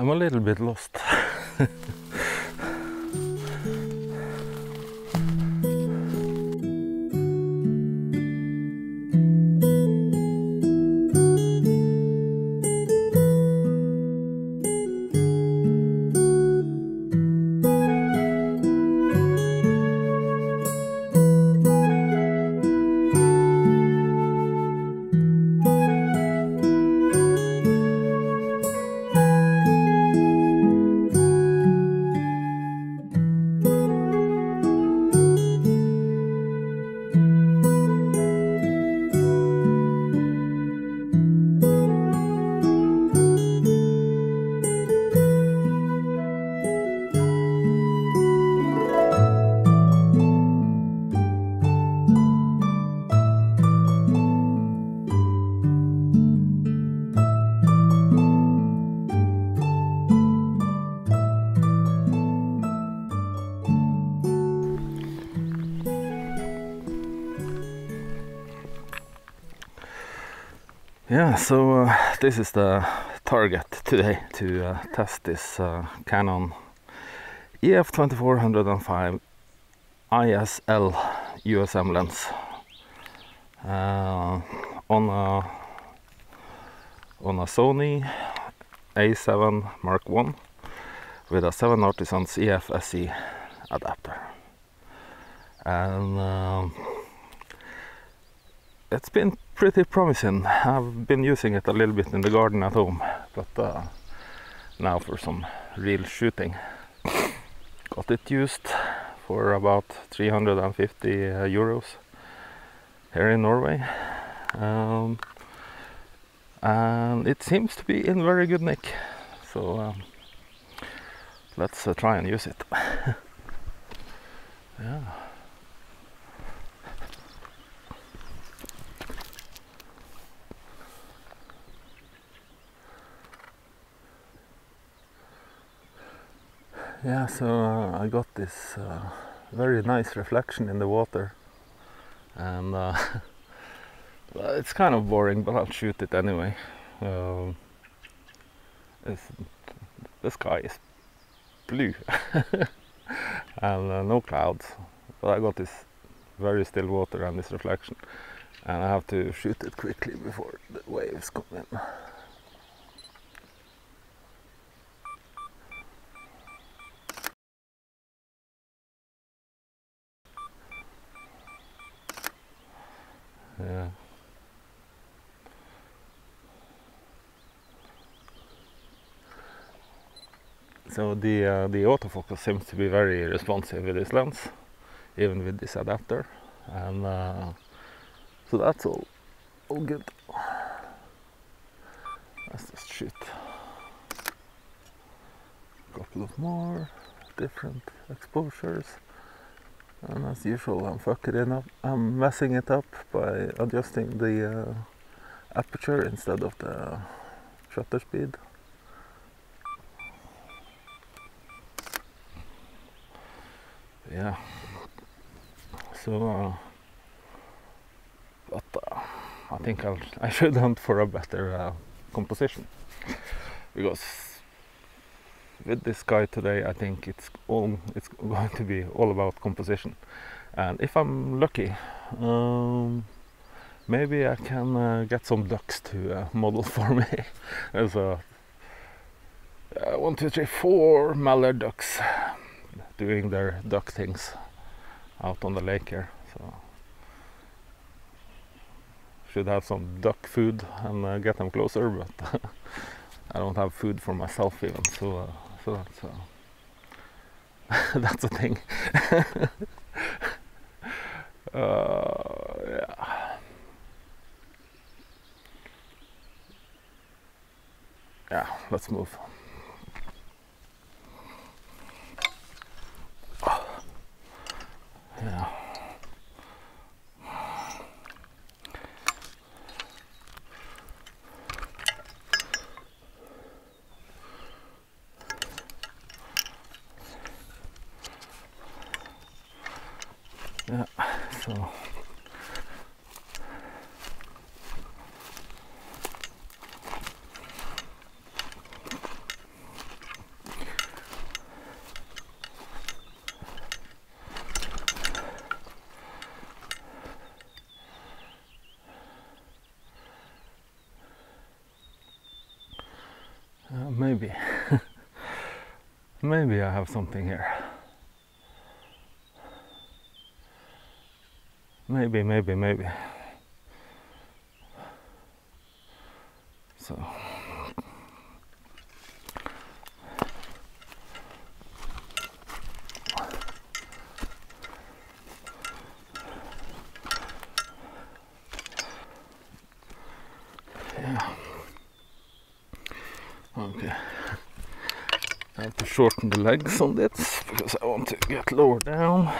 I'm a little bit lost. So uh, this is the target today to uh, test this uh, Canon EF 2405 ISL USM lens uh, on a on a Sony A7 Mark 1 with a 7 Artisans EF SE adapter. And um, it's been pretty promising. I've been using it a little bit in the garden at home, but uh, now for some real shooting. Got it used for about 350 uh, euros here in Norway. Um, and it seems to be in very good nick. So um, let's uh, try and use it. yeah. Yeah, so uh, I got this uh, very nice reflection in the water, and uh, it's kind of boring, but I'll shoot it anyway. Um, the sky is blue and uh, no clouds, but I got this very still water and this reflection, and I have to shoot it quickly before the waves come in. Yeah. So the uh, the autofocus seems to be very responsive with this lens, even with this adapter, and uh, so that's all all good. Let's just shoot. Couple of more different exposures. And as usual, I'm fucking it up. I'm messing it up by adjusting the uh, aperture instead of the shutter speed. Yeah. So, uh, but uh, I think I'll, I should hunt for a better uh, composition because with this guy today, I think it's all it's going to be all about composition. And if I'm lucky, um, maybe I can uh, get some ducks to uh, model for me. There's a uh, one, two, three, four mallard ducks doing their duck things out on the lake here. So should have some duck food and uh, get them closer, but I don't have food for myself even. So. Uh, so that's a thing. uh, yeah. Yeah, let's move. Yeah. Yeah, so maybe. maybe I have something here. Maybe, maybe, maybe. Shorten the legs on this because I want to get lower down.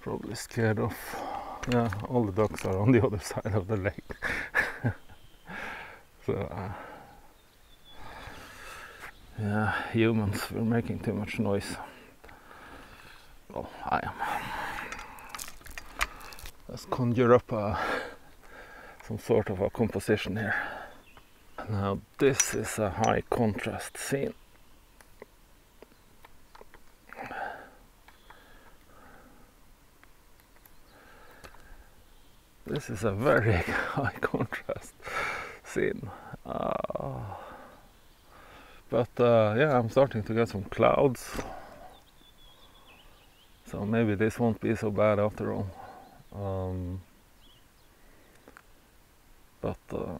Probably scared of. Yeah, all the ducks are on the other side of the lake. So, uh, yeah, humans, we're making too much noise. Well, I am. Let's conjure up a, some sort of a composition here. Now, this is a high contrast scene. This is a very high contrast scene. Uh, but uh, yeah, I'm starting to get some clouds. So maybe this won't be so bad after all. Um, but uh,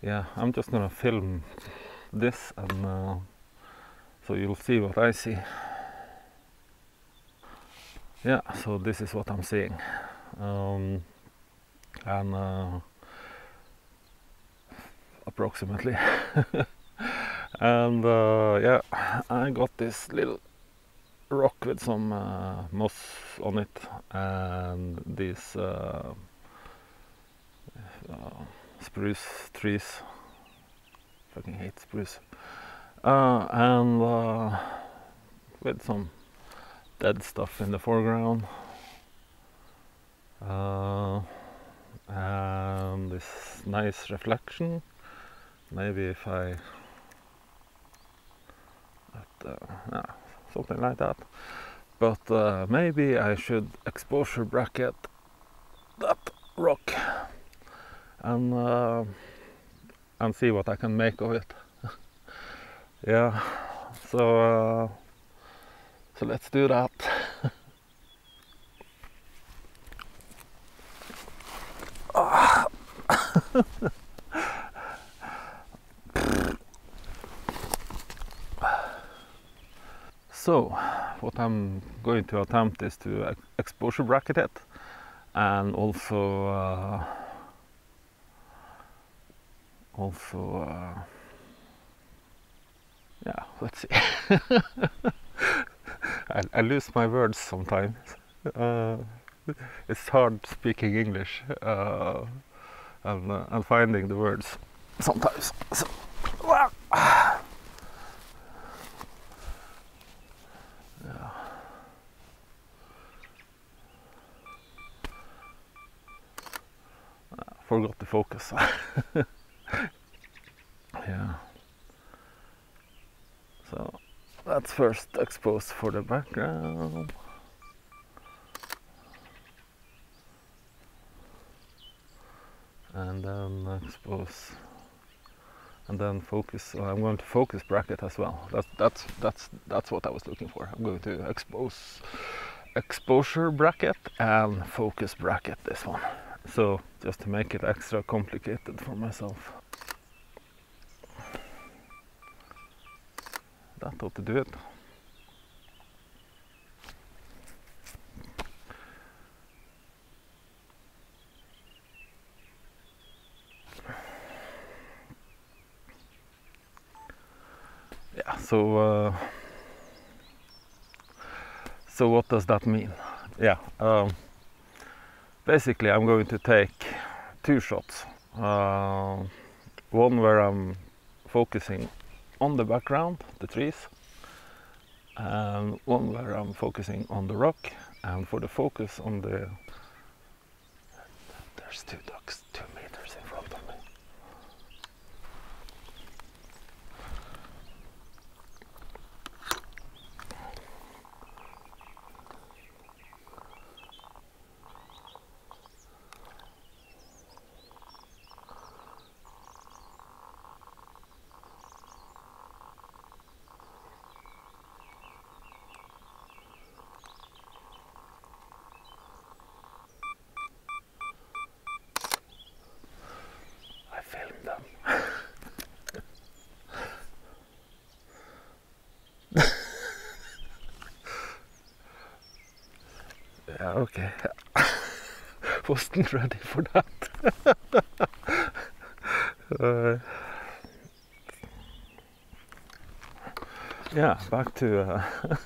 yeah, I'm just gonna film this and uh, so you'll see what I see. Yeah, so this is what I'm seeing. Um, and uh, approximately. and uh, yeah, I got this little rock with some uh, moss on it and these uh, uh, spruce trees. Fucking hate spruce. Uh, and with some dead stuff in the foreground. Uh, and this nice reflection. Maybe if I, uh, yeah, something like that. But uh, maybe I should exposure bracket that rock and uh, and see what I can make of it. yeah, so uh, so let's do that. so, what I'm going to attempt is to exposure bracket it and also uh, also uh, yeah let's see. I, I lose my words sometimes. Uh, it's hard speaking English and, uh, and finding the words sometimes so, well, yeah. forgot to focus. yeah. So that's first exposed for the background. And expose and then focus uh, I'm going to focus bracket as well. That's that's that's that's what I was looking for. I'm going to expose exposure bracket and focus bracket this one. So just to make it extra complicated for myself. That ought to do it. Yeah, so uh, so what does that mean? Yeah, um, basically I'm going to take two shots. Uh, one where I'm focusing on the background, the trees, and one where I'm focusing on the rock. And for the focus on the There's two meters in front of me. I filmed them. yeah, okay. Wasn't ready for that. uh, yeah, back to. Uh,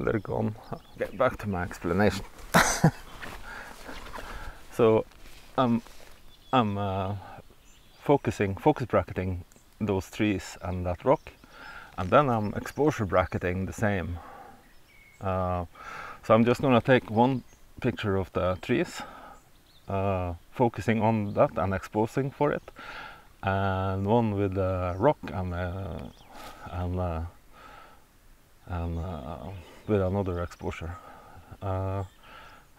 they're gone. Okay, back to my explanation. so, um, I'm uh, focusing, focus bracketing those trees and that rock, and then I'm exposure bracketing the same. Uh, so I'm just gonna take one picture of the trees, uh, focusing on that and exposing for it, and one with the rock and and and uh, with another exposure. Uh,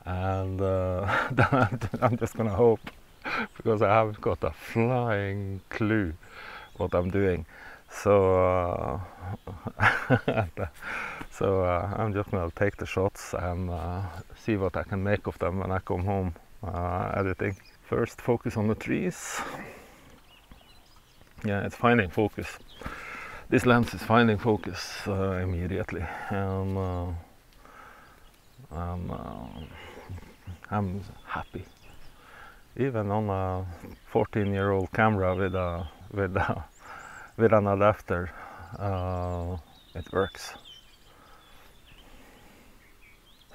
and uh, I'm just gonna hope because I haven't got a flying clue what I'm doing. So, uh, so uh, I'm just gonna take the shots and uh, see what I can make of them when I come home editing. First, focus on the trees. Yeah, it's finding focus. This lens is finding focus immediately, and I'm, uh, I'm happy even on a 14 year old camera with a with a with an adapter uh, it works.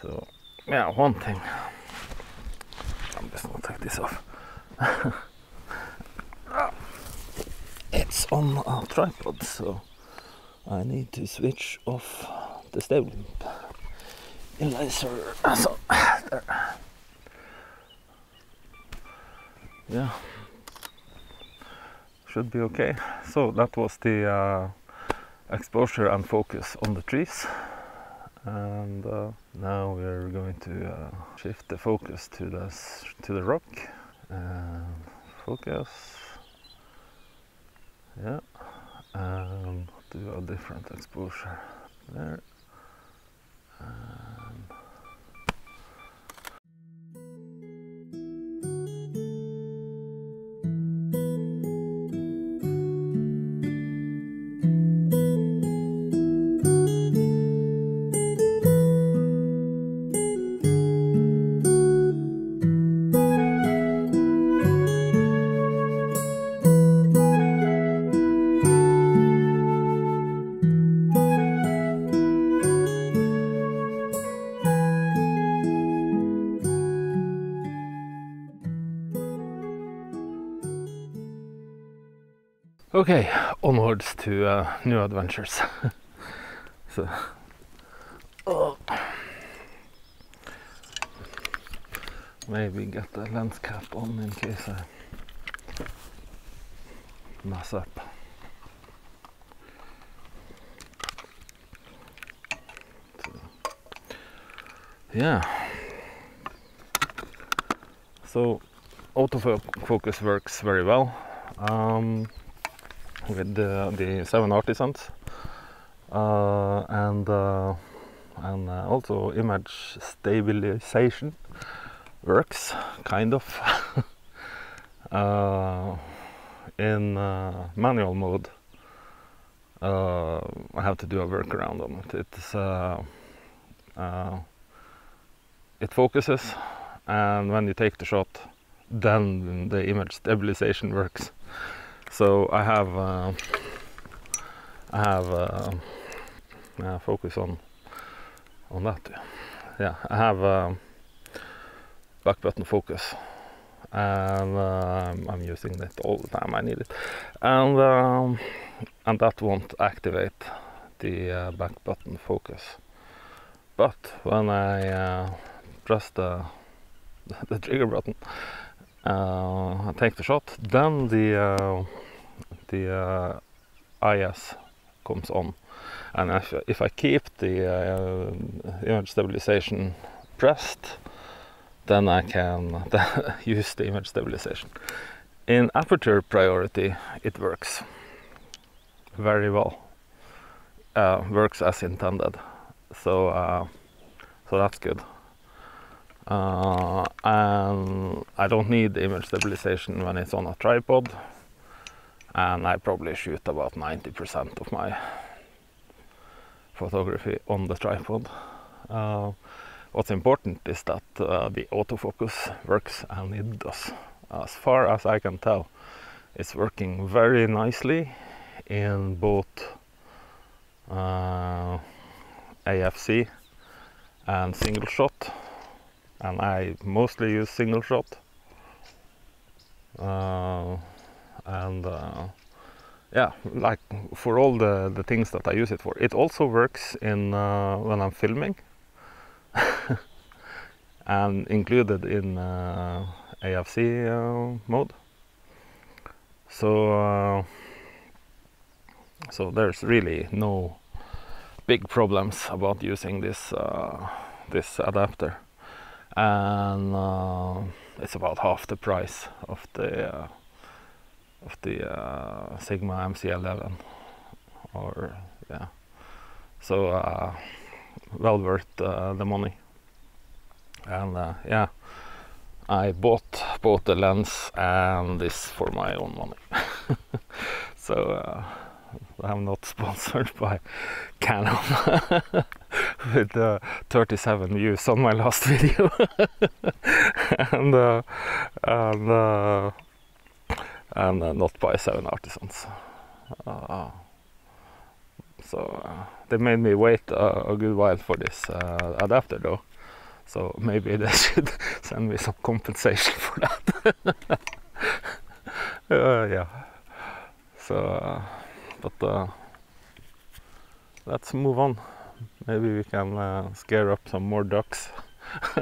So yeah one thing. I'm just gonna take this off. It's on a tripod so I need to switch off the stabilizer so yeah should be okay. So that was the uh, exposure and focus on the trees. And uh, now we're going to uh, shift the focus to the to the rock. And focus. Yeah. And do a different exposure there. And Okay, onwards to uh, new adventures. so, oh. maybe get the lens cap on in case I mess up. So, yeah. So autofocus works very well. Um, with the, the seven artisans. Uh, and uh, and uh, also image stabilization works kind of. Uh, in uh, manual mode. Uh, I have to do a workaround on it. It's it focuses and when you take the shot then the image stabilization works so I have uh, I have uh, uh, focus on on that. Yeah, I have um, back button focus, and um, I'm using it all the time I need it, and um, and that won't activate the uh, back button focus. But when I uh, press the the trigger button. Uh, I take the shot. Then the uh, the uh, IS comes on, and if, if I keep the uh, image stabilization pressed, then I can use the image stabilization. In aperture priority, it works very well. Uh, works as intended. So uh, so that's good. Uh, and I don't need image stabilization when it's on a tripod. And I probably shoot about 90% of my photography on the tripod. Uh, what's important is that uh, the autofocus works and it does. As far as I can tell, it's working very nicely in both uh, AFC and single shot and I mostly use single shot uh, and uh, yeah like for all the, the things that I use it for. It also works in uh, when I'm filming and included in uh, AFC uh, mode. So uh, so there's really no big problems about using this uh, this adapter. And it's about half the price of the of the uh, Sigma MC11 or yeah. So uh, well worth uh, the money. And yeah I bought both the lens and this for my own money. So I'm not sponsored by Canon with uh, 37 views on my last video. And uh, and uh, and uh, not by seven artisans uh, so uh, they made me wait a good while for this adapter though so maybe they should send me some compensation for that yeah so but let's move on. Maybe we can uh, scare up some more ducks.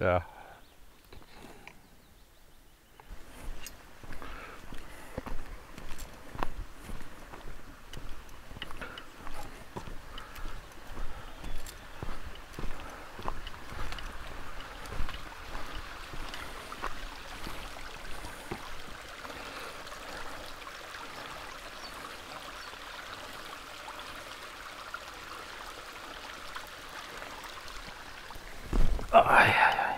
yeah. Aj, aj, aj.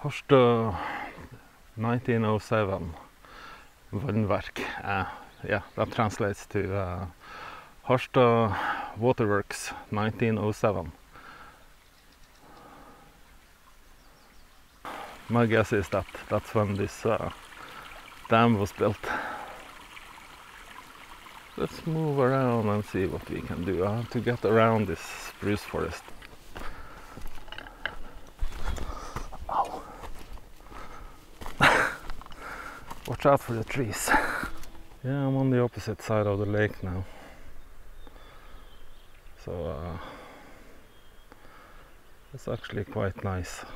Harstad 1907 vannverk. Uh, yeah, that translates to uh, Waterworks 1907. My guess is that that's when this uh, dam was built let's move around and see what we can do. I have to get around this spruce forest. Ow. Watch out for the trees. Yeah, I'm on the opposite side of the lake now. So uh, it's actually quite nice.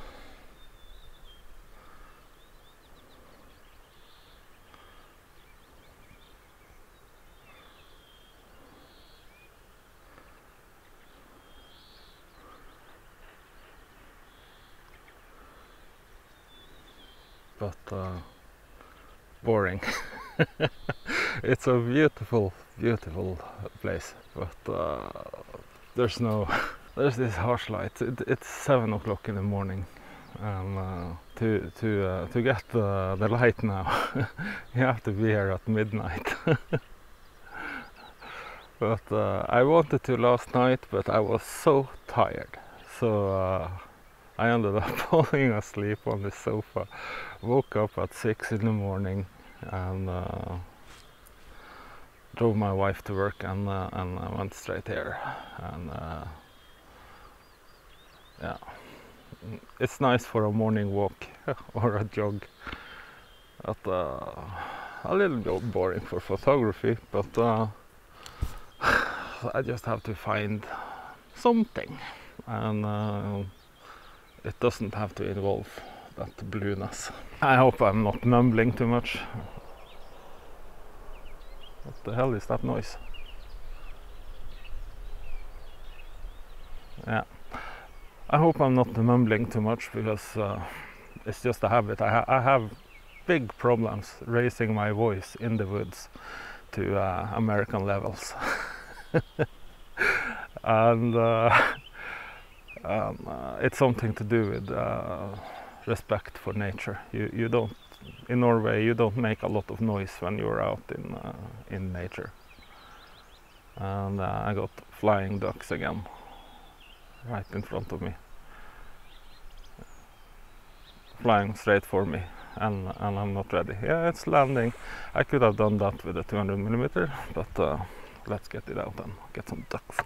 but uh, boring. it's a beautiful, beautiful place, but uh, there's no, there's this harsh light. It, it's seven o'clock in the morning, and uh, to to uh, to get the, the light now, you have to be here at midnight. but uh, I wanted to last night, but I was so tired, so uh, I ended up falling asleep on the sofa. Woke up at six in the morning and uh, drove my wife to work and uh, and I went straight here. And uh, yeah, it's nice for a morning walk or a jog. Uh, a little bit boring for photography, but uh, I just have to find something, and uh, it doesn't have to involve that blueness. I hope I'm not mumbling too much. What the hell is that noise? Yeah. I hope I'm not mumbling too much because uh, it's just a habit. I, ha I, have big problems raising my voice in the woods to uh, American levels. and uh, um, uh, it's something to do with uh, respect for nature. You, you don't, in Norway, you don't make a lot of noise when you're out in, uh, in nature. And I got flying ducks again right in front of me flying straight for me and, and I'm not ready. Yeah, it's landing. I could have done that with a 200 millimeter, but uh, let's get it out and get some duck.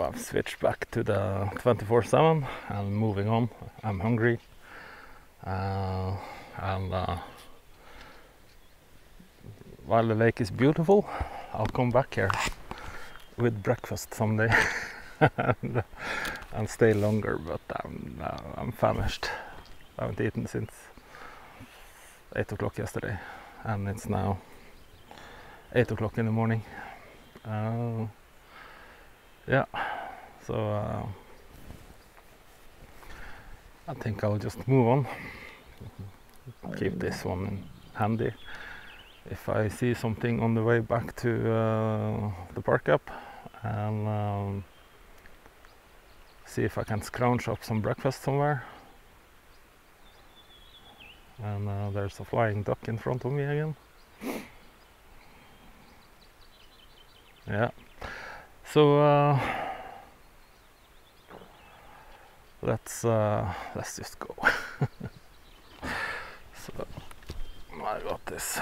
So I've switched back to the 24-7 and moving on. I'm hungry uh, and uh, while the lake is beautiful I'll come back here with breakfast someday and, and, stay longer but I'm, uh, I'm famished. I haven't eaten since 8 o'clock yesterday and it's now 8 o'clock in the morning. Uh, yeah so uh, I think I'll just move on. Keep this one handy. If I see something on the way back to uh, the park up and um, see if I can scrounge up some breakfast somewhere. And uh, there's a flying duck in front of me again. Yeah. So uh, let's uh, let's just go. so I got this.